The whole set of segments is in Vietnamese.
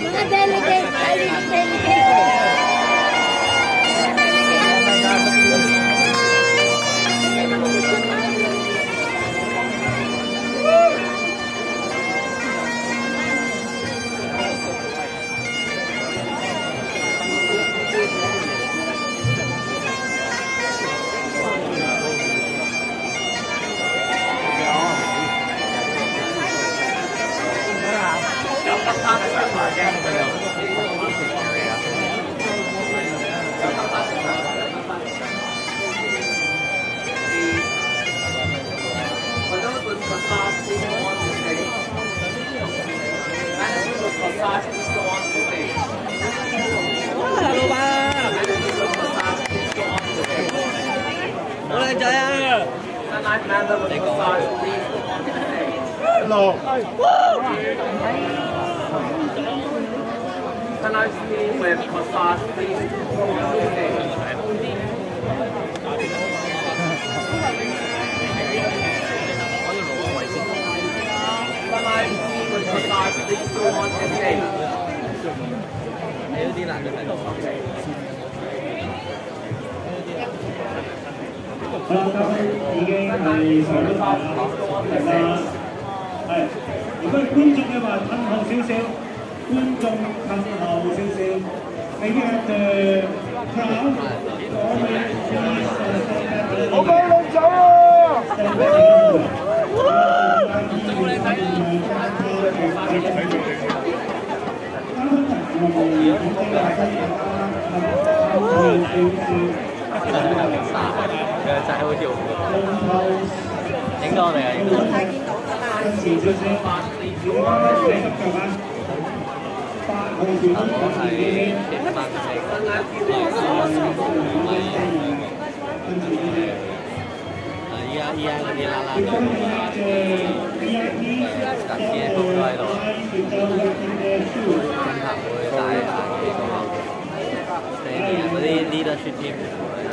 Mga Hello. Can I see with massage, please? Can I see with massage, please? Go on the stage. Hello，嘉宾已经系上咗台啦，系啦，系。如果系观众嘅话，褪后少少，观众褪后少少。Maybe at the crowd, always please uh, stand back a little 好 bit. 高你走啊！ Stand back a little bit. Uh, like you will come in, uh, back to the front. 嘉賓們，我哋咁即係大家褪後少少。佢個仔好似好向後影到我哋啊！影到我哋跟前少少，如果啱啱寫急腳啊，八號條都我係講自己。七蚊嚟，跟住呢啲，啊依家依家嗰啲啦啦佢隊將你嘅 VIP 特嘅都喺度， to go in their shoes。經常會帶下幾個呢啲嗰啲 leadership team 包括 C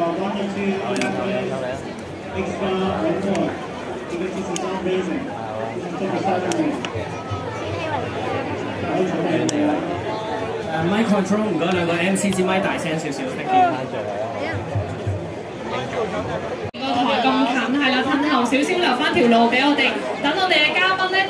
you can have uh, one or two uh, extra one more because this is fundraising. This is for the ceremony. 好准备嚟啦！诶 mic control 唔该两个 MC 支咪大声少少，thank you。个台咁近，系啦，褪后少少留翻条路俾我哋，等我哋嘅嘉宾咧，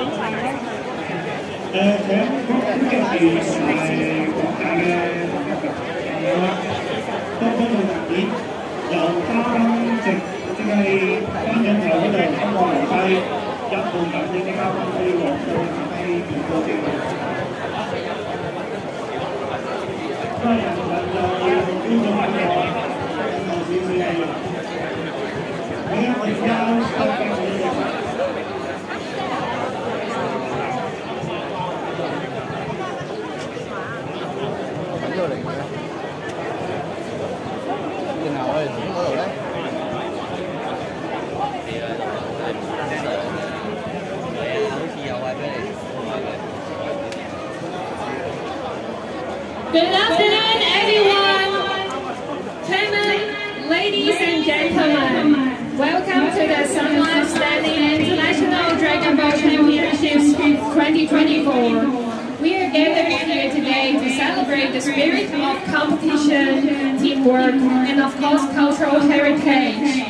誒請咁嘅係誒廣大嘅當中嘅物件，由單直即係單引頭嗰度咁我留低一部特定嘅交通可以落到低全部 Good afternoon, everyone. Chairman, ladies and gentlemen, welcome to the Sun Life Standing International Dragon Ball Championships 2024. We are gathered here today to celebrate the spirit of competition, teamwork, and of course cultural heritage.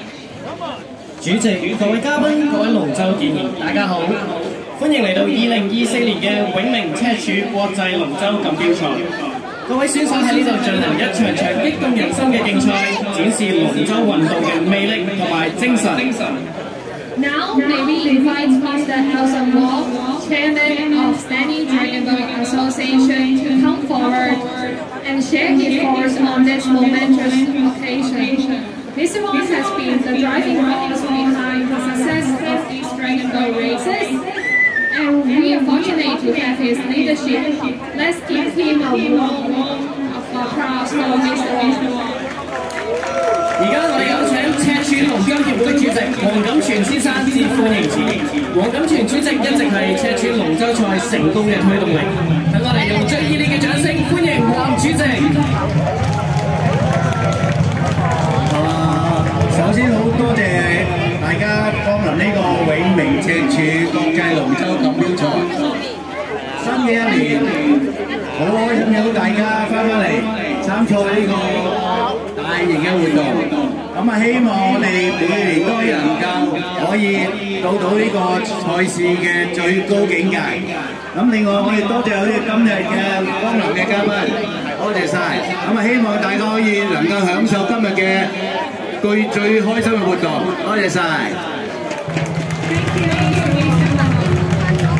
主席、各位嘉宾、各位龙舟健儿，大家好，欢迎嚟到二零二四年嘅永明赤柱国际龙舟锦标赛。 各位选手喺呢度进行一场场激动人心嘅竞赛，展示龙舟运动嘅魅力同埋精神。Now, may we invite Mr. Elson Wall, Chairman of Standing Dragon Boat Association, to come forward and share his thoughts on this momentous occasion. Mr. Wall has been the driving force behind the success of these Dragon Boat races and we are fortunate to have his leadership. Let's give 而家我哋有请赤柱龙舟协会主席黄锦全先生致欢迎辞。黄锦全主席一直系赤柱龙舟赛成功嘅推动力。等我哋用最热烈嘅掌声欢迎黄主席。好啊，首先好多谢。大家光临呢个永明赤柱国际龙舟锦标赛。新嘅一年，好开心有大家翻返嚟 参赛呢个大型嘅活动。咁啊，希望我哋每年都能够可以到到呢个赛事嘅最高境界。咁另外，我哋多谢我哋今日嘅光临嘅嘉宾，多谢晒。咁啊，希望大家可以能够享受今日嘅。最最开心嘅活动，多谢晒。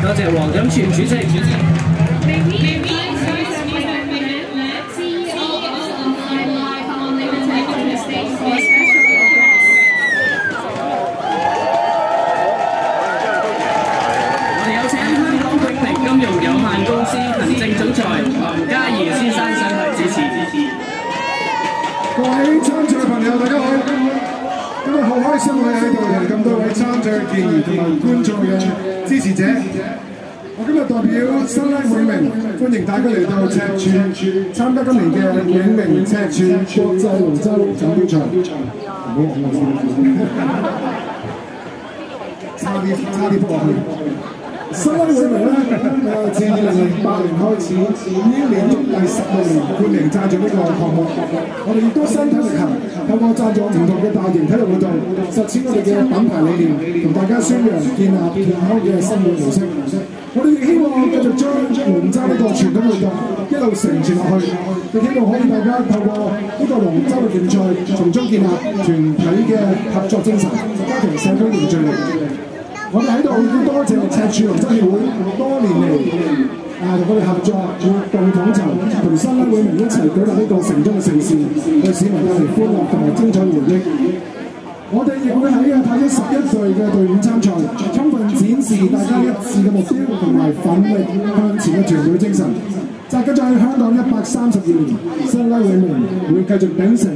多谢黄锦全主席。 參賽健兒同埋觀眾嘅支持者。我今日代表新拉永明歡迎大家嚟到赤柱參加今年嘅永明赤柱國際龍舟錦標賽。唔好講我先，差啲差啲撲落去。 新會明咧誒，自二零零八年開始，已經連續第十六年冠名贊助呢個項目。我哋亦都身體力行，透過贊助唔同嘅大型體育活動，實踐我哋嘅品牌理念，同大家宣揚建立健康嘅生活模式。我哋亦希望繼續將龍舟呢個傳統活動一路承傳落去，亦希望可以大家透過呢個龍舟嘅競賽，從中建立團體嘅合作精神，加強社區凝聚力。 我哋喺度要多谢赤柱龙舟协会多年嚟啊同我哋合作活动统筹，同新拉会民一齐举办呢个城中嘅盛事，为市民带嚟欢乐同埋精彩回忆。我哋亦会喺啊派出十一队嘅队伍参赛，充分展示大家一致嘅目标同埋奋力向前嘅团队精神。扎根在香港一百三十二年，新拉永明会继续秉承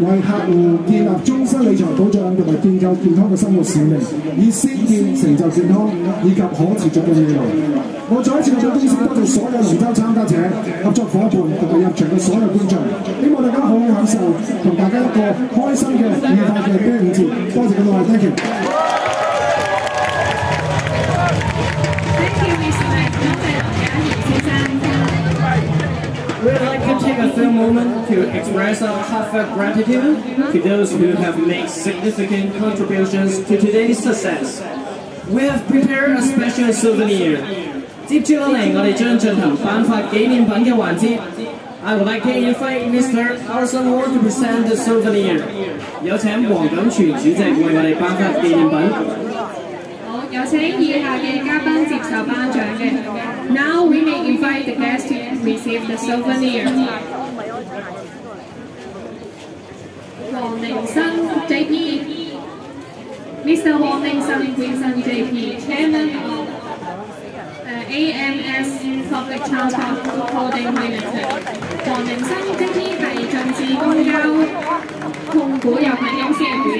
為客戶建立終身理財保障同埋建構健康嘅生活使命，以先見成就健康以及可持續嘅未來。我再一次代表公司多謝所有龍舟參加者、合作伙伴同埋入場嘅所有觀眾，希望大家可以享受同大家一個開心嘅愉快嘅端午節。多謝咁多位，thank you。 moment to express our heartfelt gratitude to those who have made significant contributions to today's success. We have prepared a special souvenir. 接住落嚟，我哋将进行颁发纪念品嘅环节。I would like to invite Mr. Carson Ward to present the souvenir。有请黄锦全主席为我哋颁发纪念品。好，有请以下嘅嘉宾接受颁奖嘅。Now we may invite the guests to receive the souvenir。 黃寧生 JP。Mr. Wang Ningshan Vincent JP, Chairman of uh, AMS Public Transport Holding Limited。黃寧生 JP 係進智公交控股有限公司嘅主席。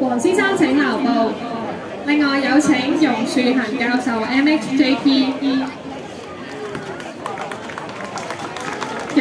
黃先生請留步。另外有請容樹恒教授 MXJP。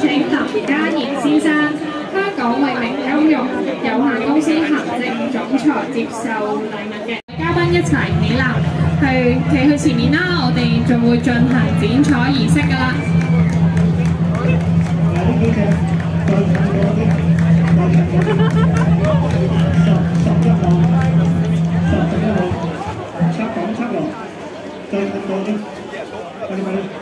請林家賢先生，香港永明金融有限公司行政總裁接受禮物嘅嘉賓一齊起立，去企去前面啦，我哋仲會進行剪彩儀式噶啦。七講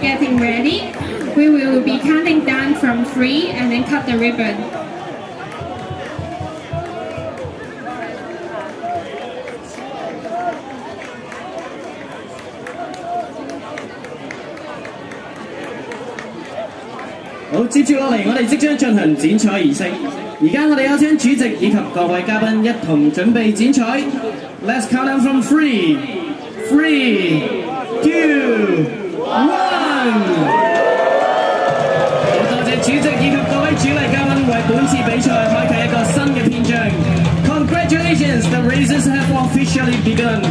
getting ready, we will be counting down from three and then cut the ribbon. Hãy 好，接住落嚟，我哋即将进行剪彩仪式。而家我哋有请主席以及各位嘉宾一同准备剪彩。Let's count down from three, three, 主禮嘉賓為本次比賽開啟一個新嘅篇章。Congratulations, the races have officially begun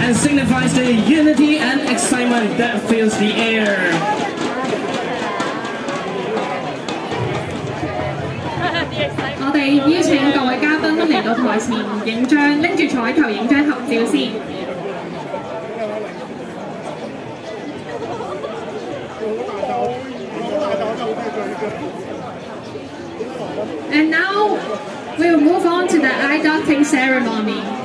and signifies the unity and excitement that fills the air. 我哋邀請各位嘉賓嚟到台前影張，拎住彩球影張合照先。 And now we will move on to the eye dotting ceremony.